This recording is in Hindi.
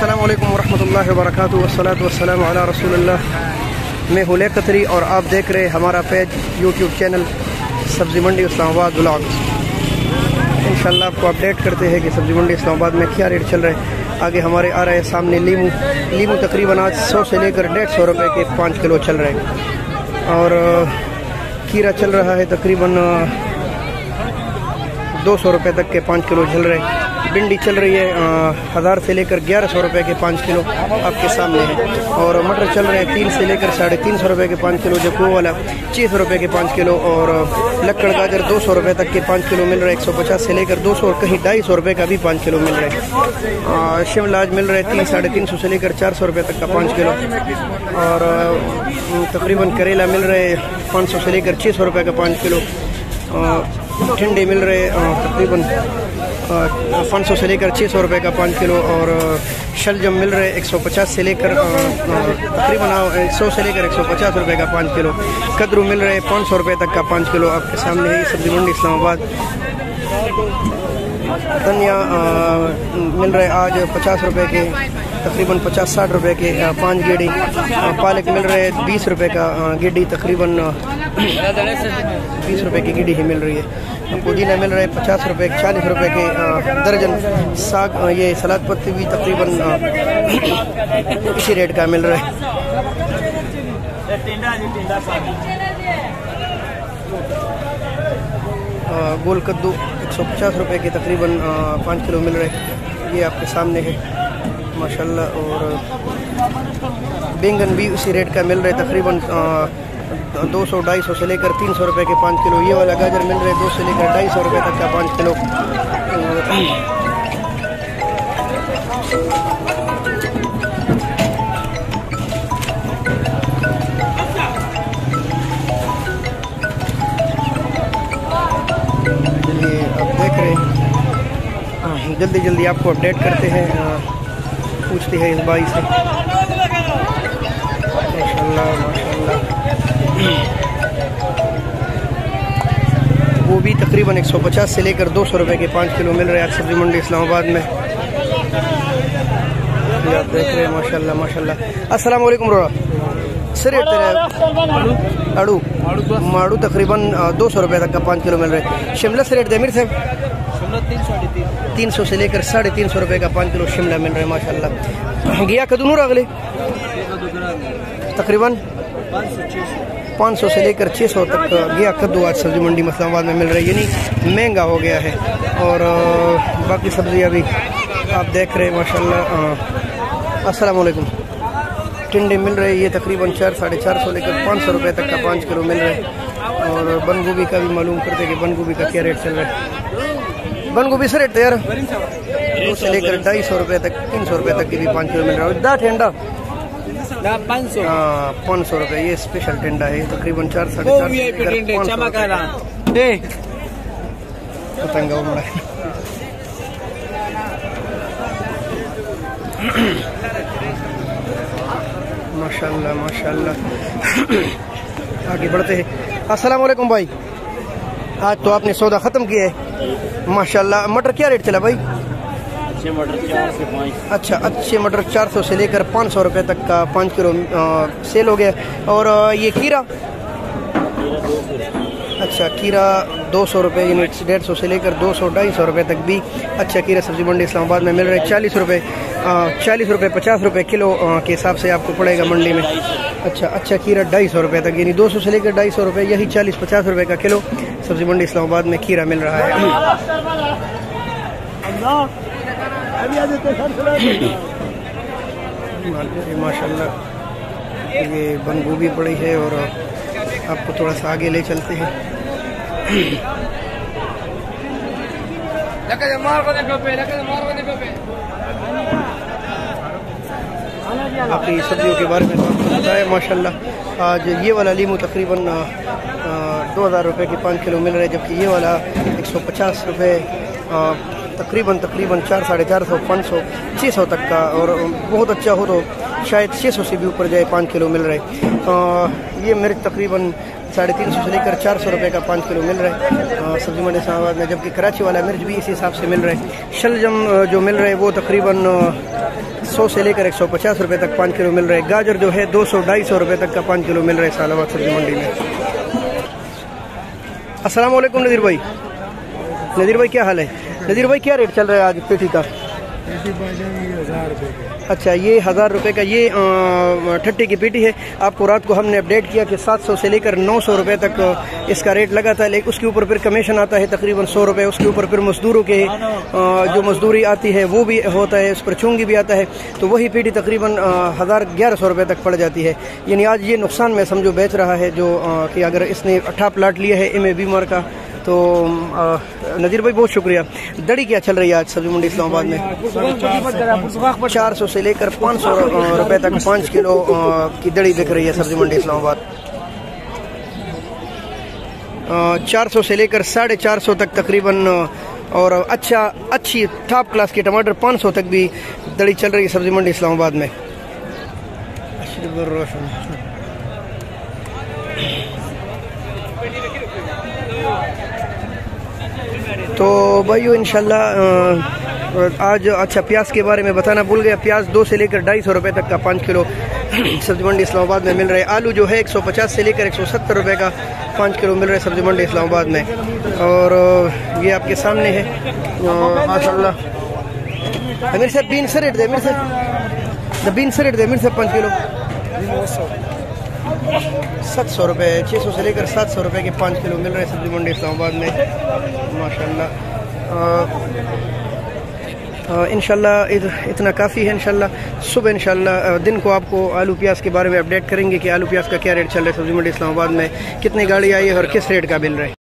अस्सलाम वालेकुम रहमतुल्लाहि व बरकातुहू वस्सलातु वस्सलामु अला मैं हुले कतरी और आप देख रहे हमारा पेज यूट्यूब चैनल सब्ज़ी मंडी इस्लामाबाद ब्लॉग्स इंशाल्लाह आपको अपडेट करते हैं कि सब्ज़ी मंडी इस्लामाबाद में क्या रेट चल रहे हैं। आगे हमारे आ रहे हैं सामने लीमू। लीमू तकरीबन आज सौ से लेकर डेढ़ सौ रुपये के पाँच किलो चल रहे हैं। और खीरा चल रहा है तकरीबन दो सौ रुपये तक के पाँच किलो चल रहे हैं। भिंडी चल रही है हज़ार से लेकर ग्यारह सौ रुपये के पाँच किलो आपके सामने है। और मटर चल रहे हैं तीन से लेकर साढ़े तीन सौ रुपये के पाँच किलो जो वो वाला छः सौ रुपये के पाँच किलो और लक्कड़ गाजर दो सौ रुपये तक के पाँच किलो मिल रहे हैं, एक सौ पचास से लेकर दो सौ कहीं ढाई सौ रुपये का भी पाँच किलो मिल रहे हैं। शिमला आज मिल रहे हैं तीन, साढ़े तीन सौ से लेकर चार सौ रुपये तक का पाँच किलो। और तकरीबन करेला मिल रहे पाँच सौ से लेकर छः सौ रुपये का पाँच किलो। ठंडे मिल रहे तकरीबन पाँच सौ से लेकर छः सौ रुपये का पाँच किलो और शलजम मिल रहे एक सौ पचास से लेकर तकरीबन एक सौ से लेकर एक सौ पचास रुपये का पाँच किलो। कदरू मिल रहे पाँच सौ रुपये तक का पाँच किलो। आपके सामने है सब्ज़ी मंडी इस्लामाबाद। धनिया मिल रहे आज पचास रुपये के। तकरीबन पचास साठ रुपये के पाँच गेड़ी पालक मिल रहे हैं। बीस रुपये का गेड़ी तकरीबन बीस रुपये की गिडी ही मिल रही है। पुदीना मिल रहा है पचास रुपये चालीस रुपये के दर्जन। साग ये सलाद पत्ती भी तकरीबन इसी रेट का मिल रहा है। गोल कद्दू एक सौ पचास रुपये के तकरीबन पाँच किलो मिल रहे ये आपके सामने है। माशाल्लाह, और बैंगन भी उसी रेट का मिल रहा है तकरीबन दो सौ, ढाई सौ से लेकर तीन सौ रुपये के पाँच किलो। ये वाला गाजर मिल रहा है दो से लेकर ढाई सौ रुपये तक का पाँच किलो। अब देख रहे हैं। जल्दी जल्दी आपको अपडेट करते हैं। पूछते हैं इस बाई से। माशाल्लाह माशाल्लाह। वो भी तकरीबन 150 से लेकर 200 रुपए के पाँच किलो मिल रहे हैं सब्ज़ी मंडी इस्लामाबाद में। आप देख रहे हैं, माशाल्लाह माशाल्लाह। अस्सलाम वालेकुम रोड़ा सर रेट आड़ू माड़ू तकरीबन दो सौ रुपये तक का पाँच किलो मिल रहा है। शिमला से रेट दे मीर साहब। तीन सौ। से लेकर साढ़े तीन सौ रुपये का पाँच किलो शिमला मिल रहा है, माशाल्लाह। गया कदू अगले? तकरीबन पाँच सौ से लेकर छः सौ तक गया कद्दू आज सब्ज़ी मंडी इस्लामाबाद में मिल रही है। यानी महँगा हो गया है। और बाकी सब्ज़ियाँ भी आप देख रहे हैं, माशाल्लाह अस्सलाम टिंडे मिल रहे ये तकरीबन चार, साढ़े चार सौ लेकर पाँच सौ रुपये तक का पाँच किलो मिल रहा है। और बंद गोभी का भी मालूम करते कि बंद गोभी का क्या रेट चल रहा है। बंद गोभी से रेट यार दो से लेकर ढाई सौ रुपये तक तीन सौ रुपये तक की भी पाँच किलो मिल रहा है दा ठंडा पाँच सौ। हाँ पाँच सौ रुपये ये स्पेशल टेंडा है तकरीबन चार साढ़े चार सौ सौ पतंगा उमड़ा है माशाल्लाह माशाल्लाह। आगे बढ़ते हैं। अस्सलाम वालेकुम भाई। आज तो आपने सौदा ख़त्म किया है। माशाल्लाह मटर क्या रेट चला भाई? अच्छे मटर अच्छा अच्छे मटर चार सौ से लेकर पाँच सौ रुपये तक का पाँच किलो सेल हो गया। और ये खीरा? अच्छा खीरा दो सौ रुपये यूनिट डेढ़ सौ से लेकर दो सौ ढाई सौ रुपये तक भी अच्छा खीरा सब्ज़ी मंडी इस्लामाबाद में मिल रहा है। चालीस रुपये चालीस रुपये पचास रुपये किलो के हिसाब से आपको पड़ेगा मंडी में। अच्छा अच्छा खीरा ढाई सौ रुपये तक यानी दो सौ से लेकर ढाई सौ रुपये यही चालीस पचास रुपये का किलो। सब्ज़ी मंडी इस्लामाबाद में खीरा मिल रहा है। माशाल्लाह ये बंद गोभी पड़ी है और आपको थोड़ा सा आगे ले चलते हैं। आपकी सब्जियों के बारे में तो आपको बताया माशाल्लाह। आज ये वाला लीमू तकरीबन दो हज़ार रुपये की पाँच किलो मिल रहे, जबकि ये वाला एक सौ पचास रुपये तकरीबन तकरीबन चार, साढ़े चार सौ, पाँच सौ, छः सौ तक का, और बहुत अच्छा हो तो शायद छः सौ से भी ऊपर जाए पाँच किलो मिल रहे। है ये मिर्च तकरीबन साढ़े तीन सौ से लेकर चार सौ रुपये का पाँच किलो मिल रहा। है सब्ज़ी मंडी इस्लामाबाद में, जबकि कराची वाला मिर्च भी इसी हिसाब से मिल रहा। है शलजम जो मिल रहा, वो तकरीबन सौ से लेकर एक सौ पचास रुपये तक पाँच किलो मिल रहा। है गाजर जो है, दो सौ, ढाई सौ रुपये तक का पाँच किलो मिल रहा है सालाबाद सब्ज़ी मंडी में। वालेकुम नज़ीर भाई। नज़ीर भाई, क्या हाल है? नज़ीर भाई, क्या रेट चल रहा है आज पेटी का? अच्छा ये हज़ार रुपये का, ये ठट्टी की पीटी है। आपको रात को हमने अपडेट किया कि 700 से लेकर 900 रुपये तक इसका रेट लगा था लेकिन उसके ऊपर फिर कमीशन आता है तकरीबन 100 रुपये उसके ऊपर फिर मजदूरों के जो मजदूरी आती है, वो भी होता है, उस पर चूँगी भी आता है। तो वही पीटी तकरीबन हज़ार ग्यारह सौ रुपये तक पड़ जाती है। यानी आज ये नुकसान में समझो बेच रहा है, जो कि अगर इसने अट्ठा प्लाट लिया है एम ए बीमार का तो नज़ीर भाई, बहुत शुक्रिया। दड़ी क्या चल रही है आज सब्ज़ी मंडी इस्लामाबाद में? चार सौ से लेकर पाँच सौ रुपये तक पाँच किलो की दड़ी बिक रही है सब्ज़ी मंडी इस्लामाबाद। चार सौ से लेकर साढ़े चार सौ तक तकरीबन और अच्छा अच्छी टॉप क्लास के टमाटर पाँच सौ तक भी दड़ी चल रही है सब्ज़ी मंडी इस्लामाबाद में। रोशन। तो भाइयों, इंशाल्लाह आज अच्छा प्याज के बारे में बताना भूल गया प्याज दो से लेकर ढाई सौ रुपये तक का, पाँच किलो सब्ज़ी मंडी इस्लामाबाद में मिल रहा है। आलू जो है एक सौ पचास से लेकर एक सौ सत्तर रुपये का, पाँच किलो मिल रहा है सब्ज़ी मंडी इस्लामाबाद में। और ये आपके सामने है। माशा अमीर साहब, बीन से रेट दे, अमीर साहब। बीन से रेट दे, अमीर साहब, पाँच किलो। सात सौ रुपये छः सौ से लेकर सात सौ रुपये के पाँच किलो मिल रहे हैं सब्ज़ी मंडी इस्लामाबाद में। माशाल्लाह। इनशाला इतना काफ़ी है इनशाला सुबह इनशाला दिन को आपको आलू प्याज के बारे में अपडेट करेंगे कि आलू प्याज का क्या रेट चल रहा है सब्ज़ी मंडी इस्लामाबाद में। कितनी गाड़ी आई है और किस रेट का मिल रहा है?